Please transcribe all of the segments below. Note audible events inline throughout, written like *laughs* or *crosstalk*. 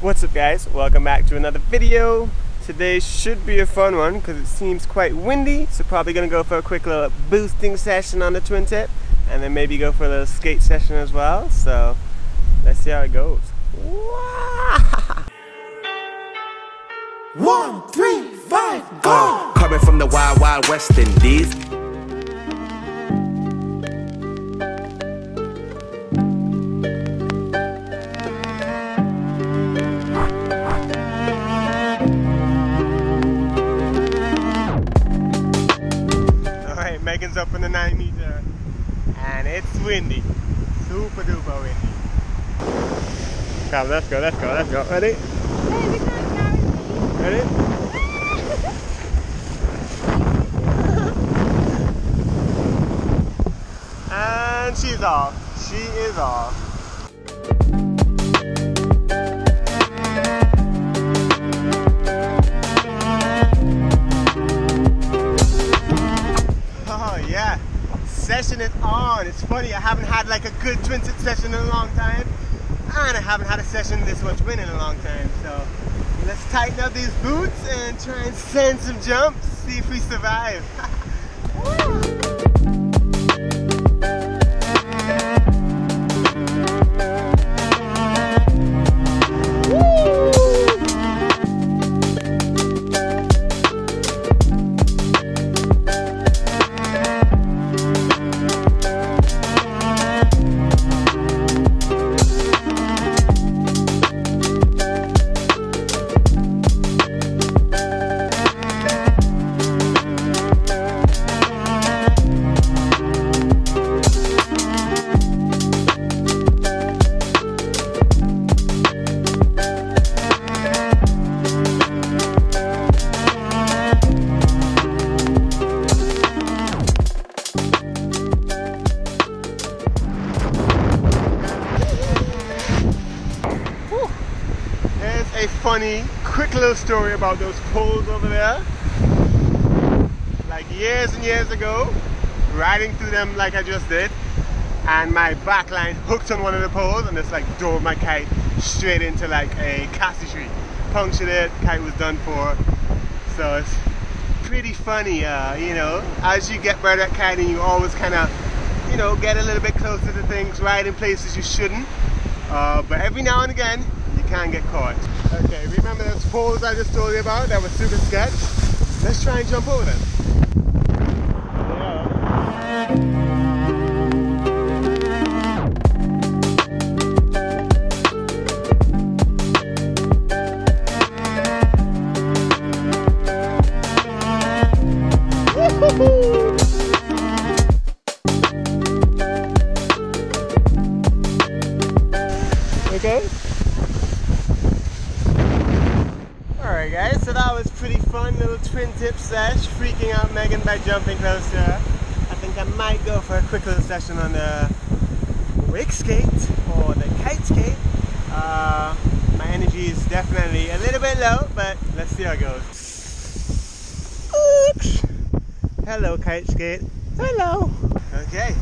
What's up guys? Welcome back to another video. Today should be a fun one because it seems quite windy. So probably gonna go for a quick little boosting session on the twin tip and then maybe go for a little skate session as well. So let's see how it goes. *laughs* One, three, five, go! Coming from the wild, wild west indies. Up in the 9 meter and it's windy. Super duper windy. Come, let's go, let's go, let's go. Ready? Hey, we can't carry me. Ready? *laughs* And she's off. She is off. Session is on. It's funny, I haven't had like a good twin tip session in a long time, and I haven't had a session this much wind in a long time. So let's tighten up these boots and try and send some jumps, see if we survive. *laughs* a funny, quick little story about those poles over there. Like years and years ago, riding through them like I just did, and my back line hooked on one of the poles and just like drove my kite straight into like a cassie tree. Punctured it, kite was done for. So it's pretty funny, uh, you know, as you get better at kiting, you always kind of, you know, get a little bit closer to things, ride in places you shouldn't. Uh, but every now and again, can get caught. Okay, remember those poles I just told you about that were super sketch? Let's try and jump over them. Yeah. Alright guys, so that was pretty fun little twin tip sesh, freaking out Megan by jumping closer. I think I might go for a quick little session on the wake skate or the kite skate. Uh, my energy is definitely a little bit low, but let's see how it goes. Oops. Hello kite skate. Hello. Okay,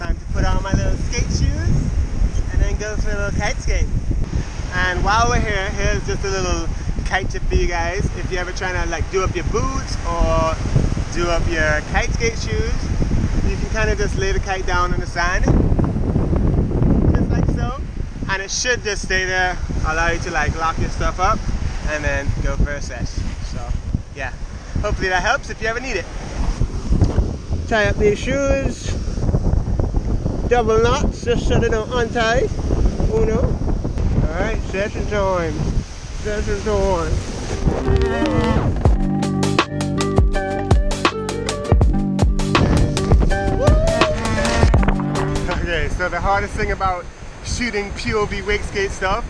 time to put on my little skate shoes and then go for a little kite skate. And while we're here, here's just a little kite tip for you guys. If you're ever trying to like do up your boots or do up your kite skate shoes, you can kind of just lay the kite down on the sand, just like so. And it should just stay there, allow you to like lock your stuff up and then go for a sesh. So yeah, hopefully that helps if you ever need it. Tie up these shoes, double knots just so they don't untie. Uno. Alright, session time. Okay, so the hardest thing about shooting POV wake skate stuff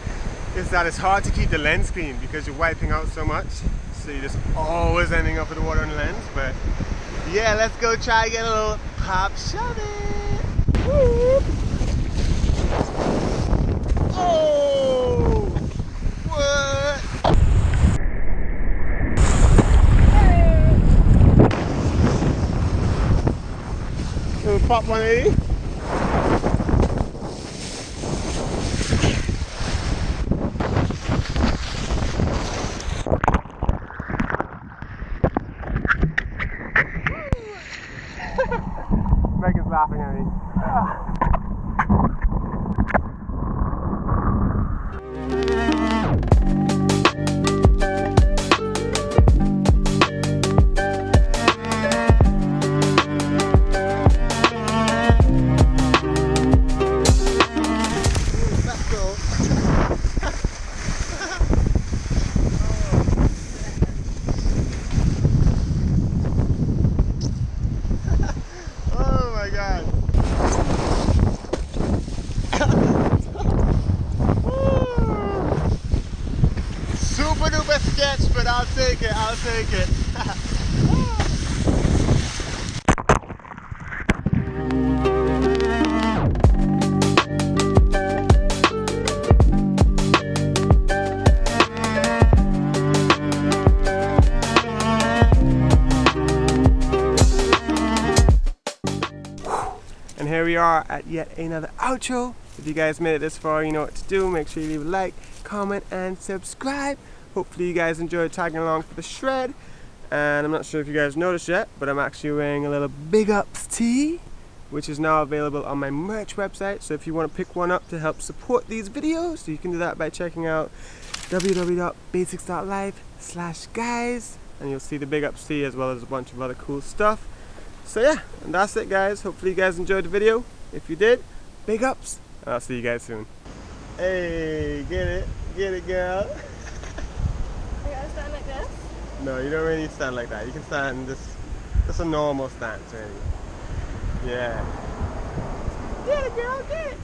is that it's hard to keep the lens clean because you're wiping out so much. So you're just always ending up with water on the lens. But yeah, let's go try and get a little pop shove it. Oh! What? Little pop 180. I'll take it, I'll take it. And here we are at yet another outro. If you guys made it this far, you know what to do. Make sure you leave a like, comment, and subscribe. Hopefully you guys enjoyed tagging along for the shred. And I'm not sure if you guys noticed yet, but I'm actually wearing a little Big Ups tee, which is now available on my merch website. So if you want to pick one up to help support these videos, you can do that by checking out www.basixs.life slash guys. And you'll see the Big Ups tee as well as a bunch of other cool stuff. So yeah, and that's it guys. Hopefully you guys enjoyed the video. If you did, big ups. And I'll see you guys soon. Hey, get it? Get it, girl? *laughs* Stand like this. No, you don't really need to stand like that. You can stand just, just a normal stance, really. Yeah. Get it, girl, get it.